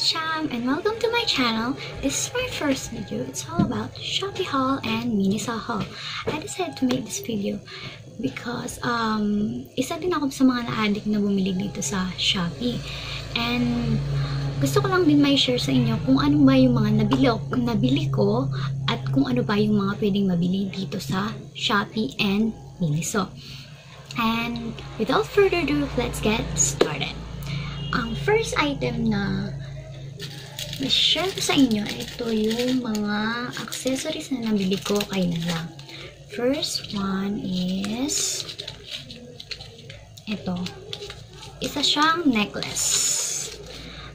Sham and welcome to my channel. This is my first video. It's all about Shopee haul and Miniso haul. I decided to make this video because um, isa din ako sa mga na-addict na bumili dito sa Shopee. And gusto ko lang din may share sa inyo kung ano ba yung mga nabili, nabili ko at kung ano ba yung mga pwedeng mabili dito sa Shopee and Miniso. And without further ado, let's get started. Ang first item na share ko sa inyo, ito yung mga accessories na nabili ko kay lang. First one is ito. Isa siyang necklace.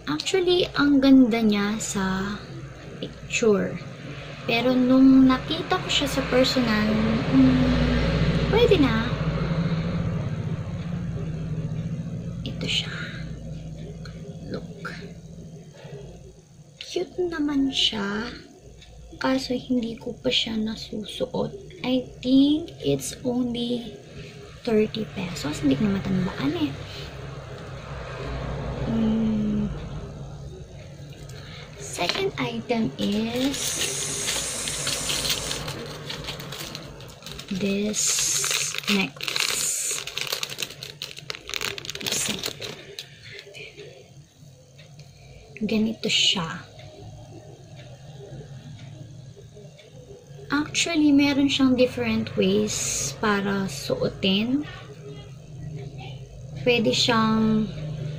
Actually, ang ganda niya sa picture. Pero nung nakita ko siya sa personal, hmm, pwede na. Ito siya. Look. Cute naman siya. Kaso hindi ko pa siya nasusuot. I think it's only 30 pesos. Hindi ko matandaan eh. Mm. Second item is this necklace. Ganito siya. Actually, meron siyang different ways para suotin. Pwede siyang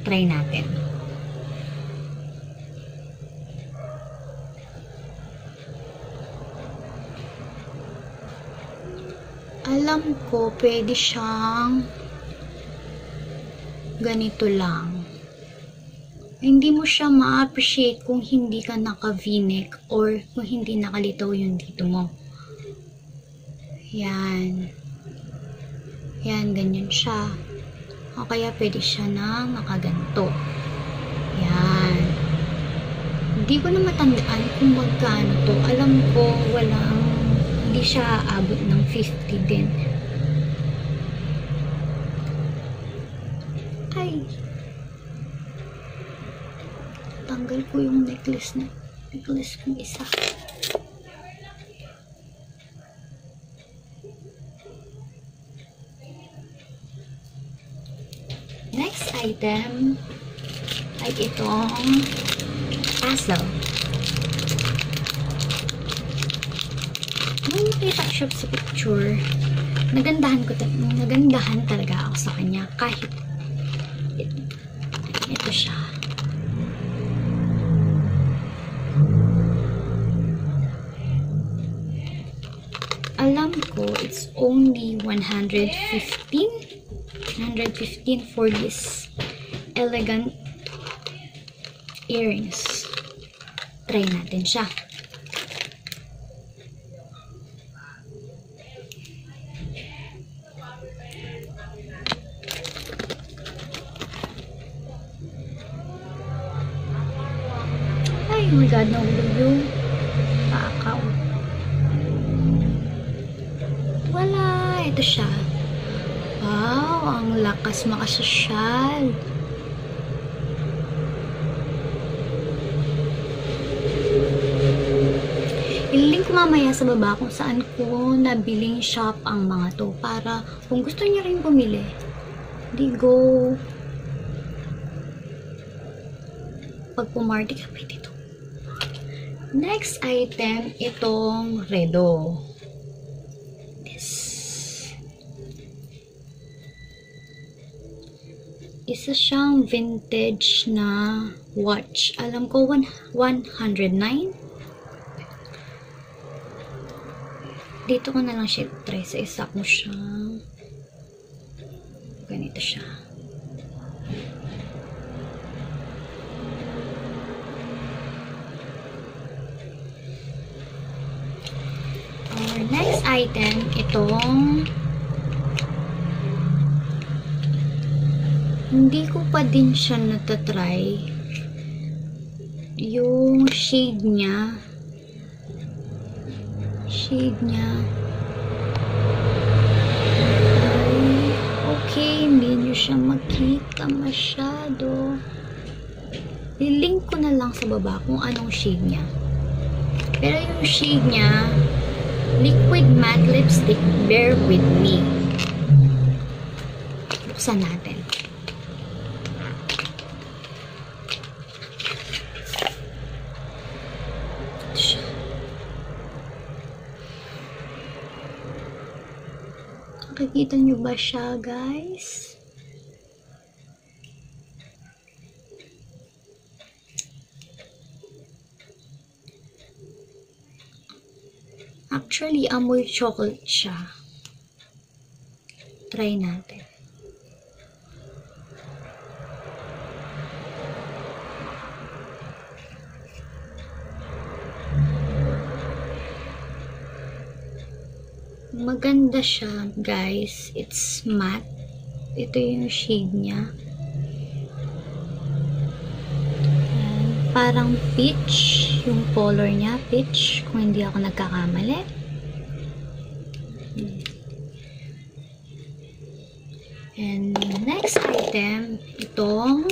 try natin. Alam ko, pwede siyang ganito lang hindi mo siya ma-appreciate kung hindi ka naka v-neck or kung hindi nakalitaw yung dito mo. Yan. Yan, ganyan siya. O kaya pwede siya na nakaganto. Yan. Hindi ko na matandaan kung magkano to. Alam ko, walang, hindi siya abot ng 50 din. Ay, tanggal ko yung necklace na necklace kong isa. Next item ay itong tassel. Nung nakita ko siya sa picture, nagandahan ko nagandahan talaga ako sa kanya kahit ito siya. alam ko it's only 115 115 for this elegant earrings. Try natin siya. Ay oh my god nahulog yung paakaw wala ito siya. Wow ang lakas makasosyal ililink ko mamaya sa baba kung saan ko nabiling shop ang mga to para kung gusto niyo rin bumili di go. Pag pumarty ka pwede to. Next item itong redo. This. Isa siyang vintage na watch. Alam ko one, 109 dito ko na lang siya try sa isa ko siyang ganito siya. Our next item itong hindi ko pa din siya natatry. Yung shade niya shade niya ay okay hindi nyo siya makita masyado Lilink ko na lang sa baba kung anong shade niya. Pero yung shade niya, Liquid Matte Lipstick, Bear With Me. Buksan natin. Ito siya. Nakikita niyo ba siya, guys? Actually, amoy chocolate siya. Try natin. Maganda siya, guys. It's matte. Ito yung shade niya. Ayan. Parang peach yung color niya. Peach, kung hindi ako nagkakamali. And next item, itong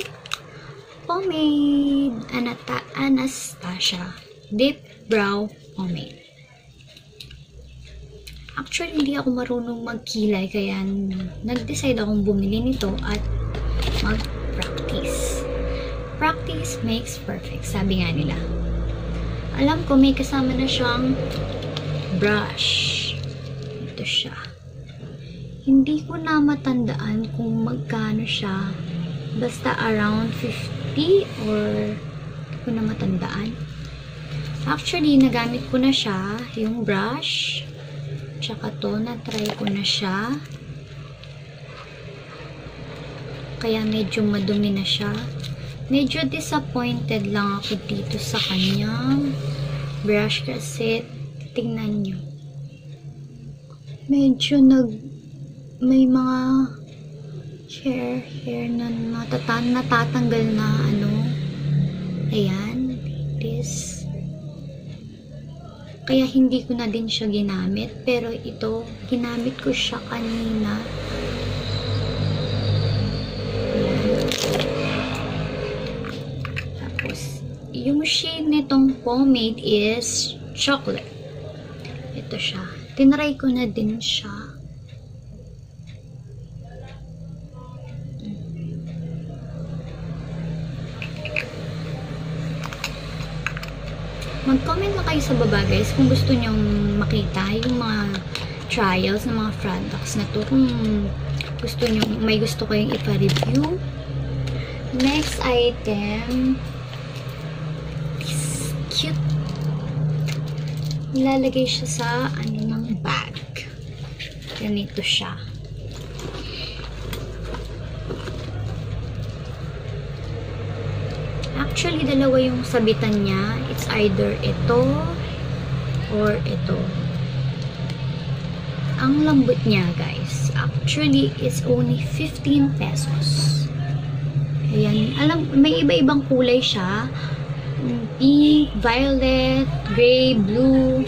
pomade Anata Anastasia Deep Brow Pomade. Actually, hindi ako marunong magkilay kaya nag-decide akong bumili nito at mag-practice. Practice makes perfect, sabi nga nila. Alam ko may kasama na siyang brush. Ito siya. Hindi ko na matandaan kung magkano siya. Basta around 50 or hindi ko na matandaan. Actually, nagamit ko na siya, yung brush. Tsaka to, na-try ko na siya. Kaya medyo madumi na siya. Medyo disappointed lang ako dito sa kanyang brush kasi tingnan nyo. Medyo nag may mga hair, hair na natatan, natatanggal na ano. Ayan. Kaya hindi ko na din siya ginamit. Pero ito, ginamit ko siya kanina. Tapos, yung shade nitong pomade is chocolate. Ito siya. Tinry ko na din siya. Mag-comment na kayo sa baba guys kung gusto nyong makita yung mga trials ng mga products na to. Kung gusto nyo, may gusto kayong ipa-review. Next item is cute. Nilalagay siya sa ano ng bag. Ganito siya. Actually, dalawa yung sabitan niya. It's either ito or ito. Ang lambot niya, guys. Actually, it's only 15 pesos. Ayan. Alam, may iba-ibang kulay siya. Pink, violet, gray, blue.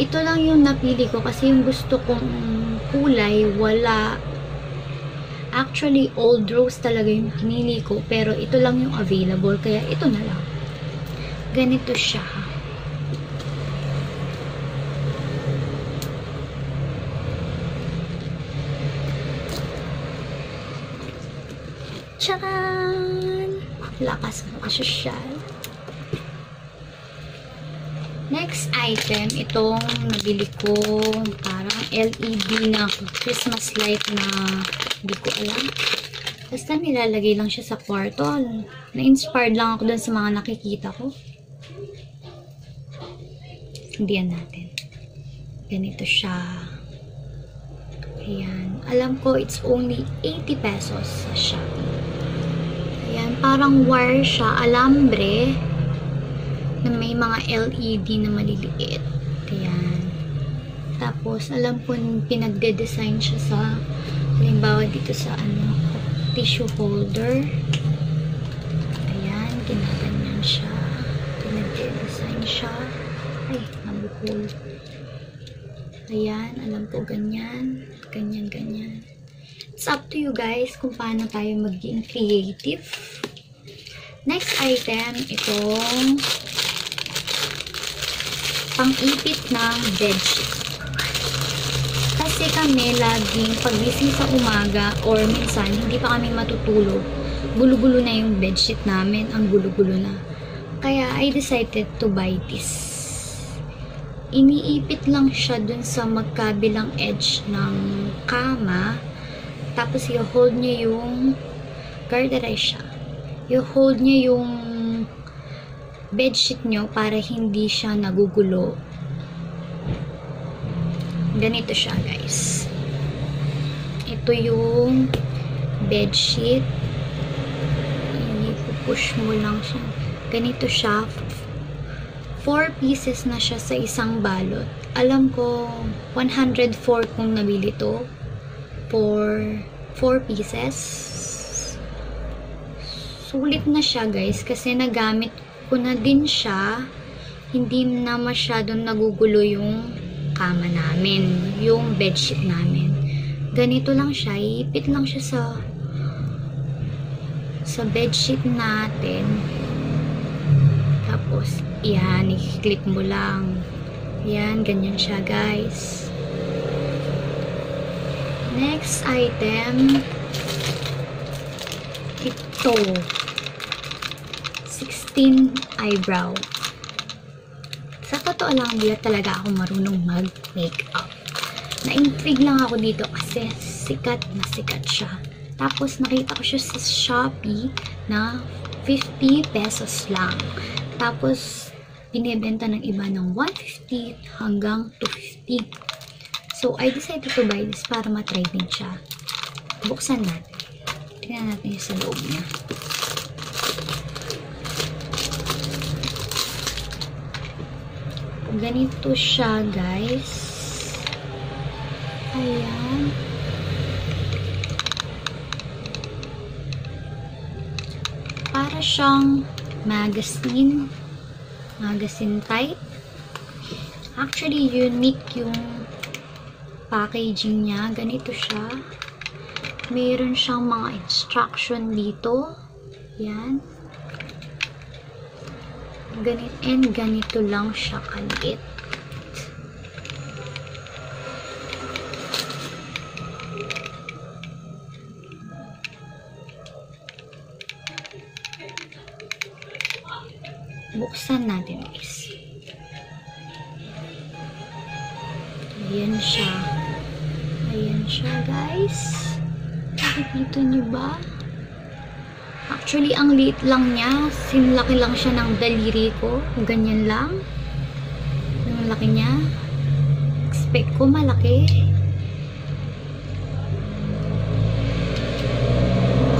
Ito lang yung napili ko kasi yung gusto kong kulay, wala Actually, old rose talaga yung pinili ko. Pero ito lang yung available. Kaya ito na lang. Ganito siya. Charan! Lakas ng kasosyal. Next item, itong nabili ko parang LED na Christmas light na hindi ko alam. Basta nilalagay lang siya sa kwarto. Na-inspired lang ako dun sa mga nakikita ko. Hindihan natin. Ganito siya. Ayan. Alam ko, it's only 80 pesos sa Shopee. Ayan. Parang wire siya. Alambre. Na may mga LED na maliliit. Ayan. Tapos, alam ko, pinagde-design siya sa halimbawa dito sa ano, tissue holder. Ayan, ginaganyan siya. Pinag-design siya. Ay, nabuhol. Ayan, alam ko ganyan. Ganyan, ganyan. It's up to you guys kung paano tayo maging creative. Next item, itong pang-ipit ng bedsheet. Kasi kami laging pagising sa umaga or minsan hindi pa kami matutulog, gulo-gulo na yung bedsheet namin, ang gulo-gulo na. Kaya I decided to buy this. Iniipit lang siya dun sa magkabilang edge ng kama. Tapos i-hold niya yung garterize siya. I-hold niya yung bedsheet nyo para hindi siya nagugulo. Ganito siya, guys. Ito yung bedsheet. Hindi push mo lang siya. Ganito siya. Four pieces na siya sa isang balot. Alam ko, 104 kung nabili to. For 4 pieces. Sulit na siya, guys. Kasi nagamit ko na din siya. Hindi na masyadong nagugulo yung kama namin. Yung bedsheet namin. Ganito lang siya. Iipit lang siya sa sa bedsheet natin. Tapos, yan, i-clip mo lang. Yan, ganyan siya, guys. Next item, ito. 16 eyebrow. Totoo lang, hindi talaga ako marunong mag-makeup. Na-intrigue lang ako dito kasi sikat na sikat siya. Tapos, nakita ko siya sa Shopee na 50 pesos lang. Tapos, binibenta ng iba ng 150 hanggang 250. So, I decided to buy this para matry din siya. Buksan natin. Tingnan natin yung sa loob niya. Ganito siya, guys. Ayan. Para siyang magazine. Magazine type. Actually unique yung packaging niya. Ganito siya. Mayroon siyang mga instruction dito. Yan ganit and ganito lang siya kaliit buksan natin guys. Ayan siya. Ayan siya guys. Nakikita niyo ba? Actually, ang liit lang niya. Sinlaki lang siya ng daliri ko. Ganyan lang. Yung laki niya. Expect ko malaki.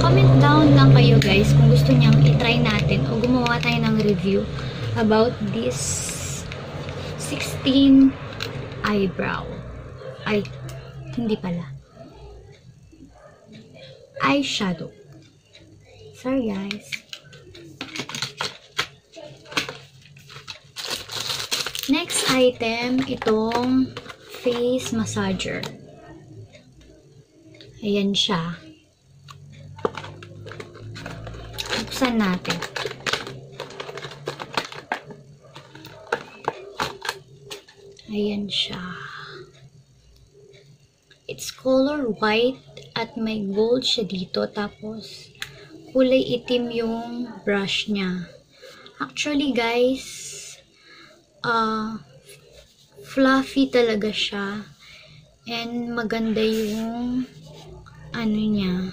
comment down lang kayo guys kung gusto niyang itry natin o gumawa tayo ng review about this 16 eyebrow. Ay, hindi pala. Eyeshadow. Sorry guys. Next item, itong face massager. Ayan siya. buksan natin. Ayan siya. It's color white at may gold siya dito. Tapos, kulay itim yung brush niya. Actually, guys, uh, fluffy talaga siya. And maganda yung ano niya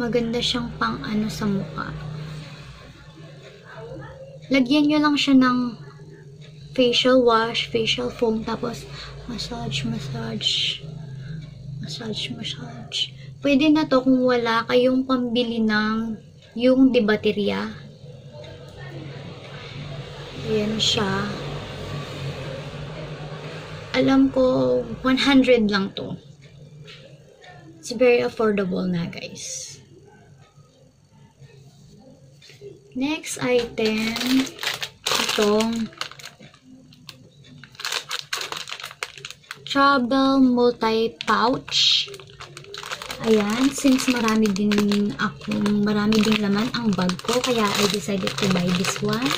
maganda siyang pang ano sa mukha. Lagyan nyo lang siya ng facial wash, facial foam, tapos massage, massage, massage, massage. Pwede na to kung wala kayong pambili ng yung di baterya. Ayan siya. Alam ko, 100 lang to. It's very affordable na, guys. Next item, itong travel multi-pouch. Ayan, since marami din ako, marami din laman ang bag ko, kaya I decided to buy this one.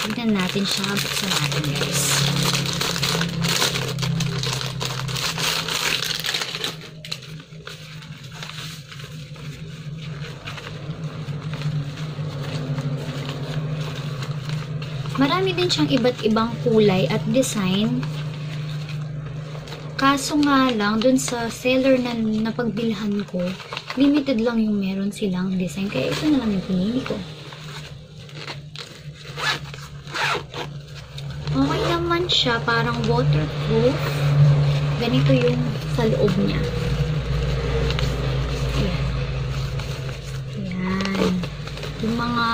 Tignan natin siya, buksan natin guys. Marami din siyang iba't ibang kulay at design. Kaso nga lang, dun sa seller na napagbilhan ko, limited lang yung meron silang design. Kaya ito na lang yung pinili ko. Okay naman siya, parang waterproof. Ganito yung sa loob niya. Ayan. Ayan. Yung mga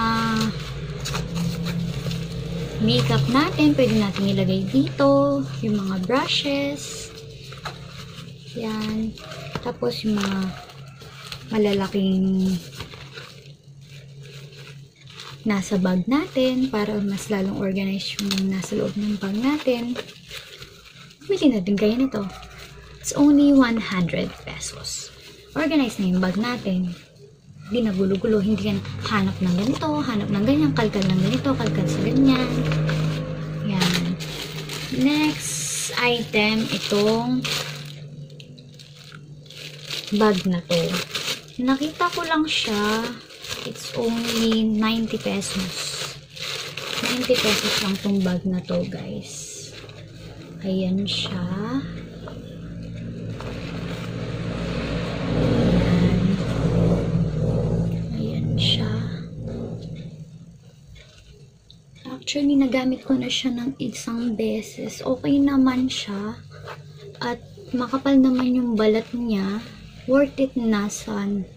makeup natin, pwede natin ilagay dito. Yung mga brushes. Yan. Tapos yung mga malalaking nasa bag natin para mas lalong organized yung nasa loob ng bag natin. Bili na din kayo nito. It's only 100 pesos. Organize na yung bag natin. Hindi na gulo-gulo. Hindi ka hanap ng ganito, hanap ng ganyan, kalkal ng ganito, kalkal sa ganyan. Yan. Next item, itong bag na to. Nakita ko lang siya. It's only 90 pesos. 90 pesos lang tong bag na to, guys. Ayan siya. Ayan. Ayan siya. Actually, nagamit ko na siya ng isang beses. Okay naman siya. At makapal naman yung balat niya. Worth it na sa 90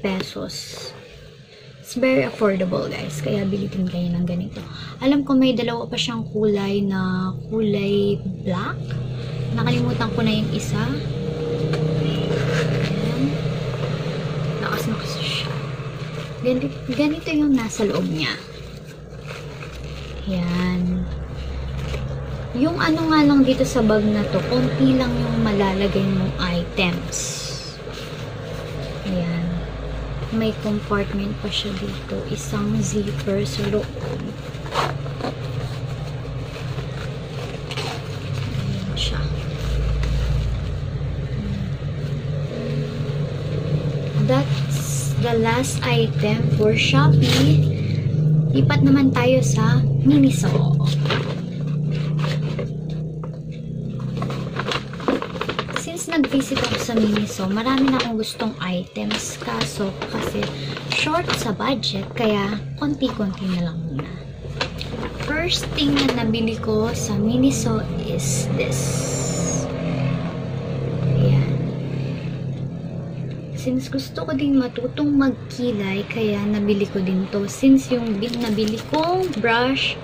pesos. It's very affordable guys. Kaya bili din kayo ng ganito. Alam ko may dalawa pa siyang kulay na kulay black. Nakalimutan ko na yung isa. Ayan. Lakas na kasi siya. Ganito, ganito yung nasa loob niya. Yan. Yung ano nga lang dito sa bag na to, konti lang yung malalagay mong items. May compartment pa siya dito. Isang zipper sa loob. Siya. That's the last item for Shopee. Lipat naman tayo sa Miniso. Since nag-visit ako sa Miniso, marami na akong gustong items. Kaso, kasi short sa budget, kaya konti-konti na lang muna. First thing na nabili ko sa Miniso is this. Ayan. Since gusto ko din matutong magkilay, kaya nabili ko din to. Since yung bin nabili kong brush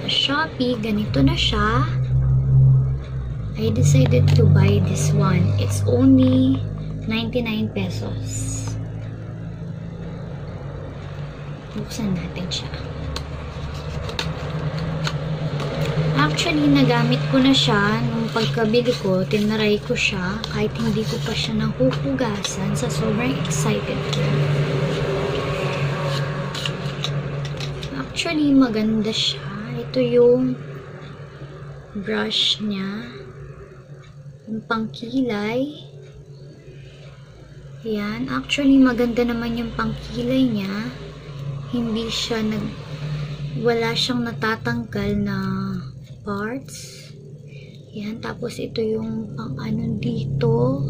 sa Shopee, ganito na siya. I decided to buy this one. It's only 99 pesos. Buksan natin siya. Actually, nagamit ko na siya nung pagkabili ko, tinaray ko siya kahit hindi ko pa siya nahuhugasan sa sobrang excited ko. Actually, maganda siya. Ito yung brush niya. Yung pangkilay. Yan. Actually, maganda naman yung pangkilay niya. Hindi siya nag... Wala siyang natatanggal na parts. Yan. Tapos, ito yung pang ano dito.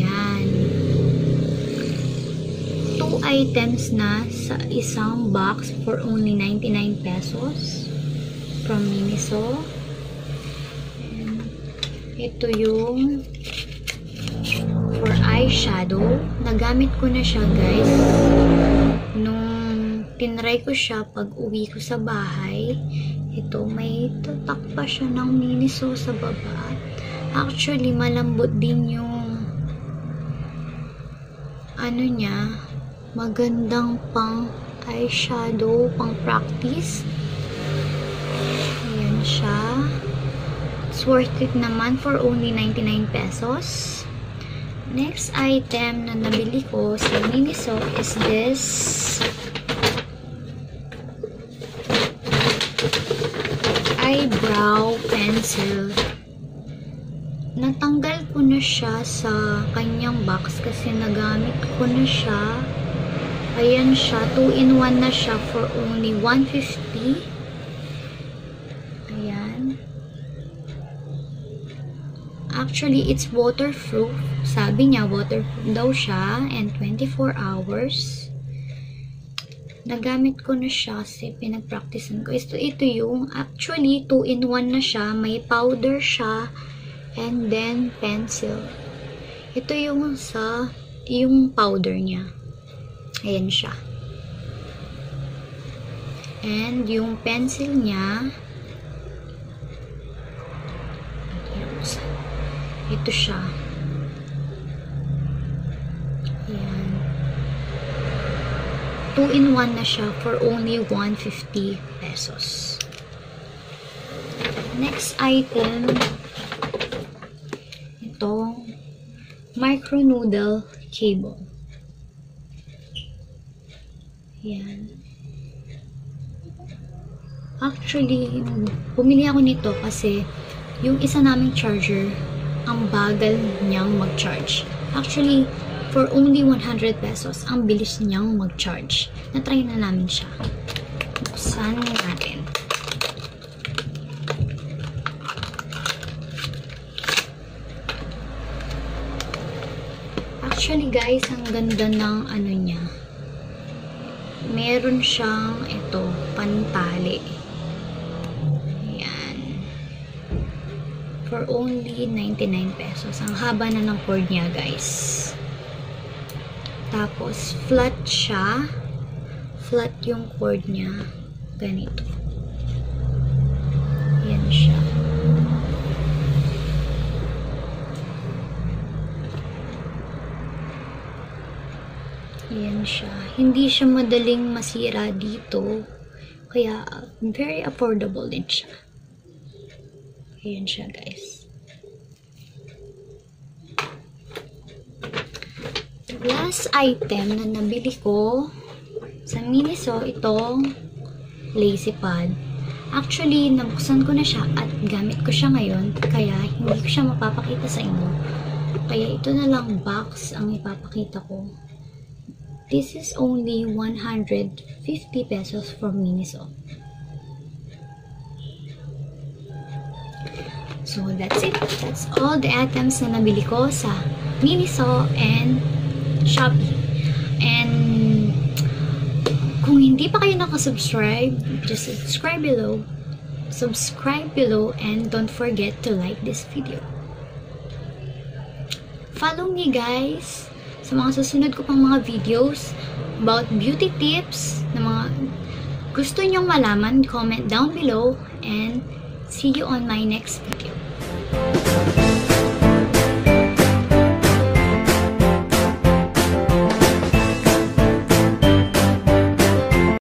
Yan. Two items na sa isang box for only 99 pesos from Miniso. Ito yung for eyeshadow. Nagamit ko na siya, guys. Nung tinry ko siya pag uwi ko sa bahay, ito, may tatak pa siya ng Miniso sa baba. Actually, malambot din yung ano niya, magandang pang eyeshadow, pang practice. Ayan siya. It's worth it naman for only 99 pesos. Next item na nabili ko sa Miniso is this eyebrow pencil. Natanggal ko na siya sa kanyang box kasi nagamit ko na siya. Ayan siya. 2-in-1 na siya for only 150. Ayan. Actually, it's waterproof. Sabi niya, waterproof daw siya and 24 hours. Nagamit ko na siya kasi pinag-practicean ko. Ito, ito yung actually 2-in-1 na siya. May powder siya and then pencil. Ito yung sa yung powder niya. Ayan siya. And yung pencil niya ito siya. Ayan. 2-in-1 na siya for only 150 pesos. Next item, itong micro noodle cable. Yan. Actually, bumili ako nito kasi yung isa naming charger, ang bagal niyang mag-charge. Actually, for only 100 pesos, ang bilis niyang mag-charge. Na-try na namin siya. Buksan natin. Actually guys, ang ganda ng ano niya. Meron siyang ito, pantali. Ayan. For only 99 pesos. Ang haba na ng cord niya guys. Tapos, flat siya. Flat yung cord niya. Ganito. Yan siya. Yan siya. Hindi siya madaling masira dito. Kaya, very affordable din siya. Ayan siya, guys. Last item na nabili ko sa Miniso, itong lazy pad. Actually, nabuksan ko na siya at gamit ko siya ngayon. Kaya, hindi ko siya mapapakita sa inyo. Kaya, ito na lang box ang ipapakita ko. This is only 150 pesos for Miniso. So, that's it. That's all the items na nabili ko sa Miniso and Shopee. And kung hindi pa kayo nakasubscribe, just subscribe below. Subscribe below and don't forget to like this video. Follow me guys sa mga susunod ko pang mga videos about beauty tips na mga gusto nyong malaman, comment down below and see you on my next video.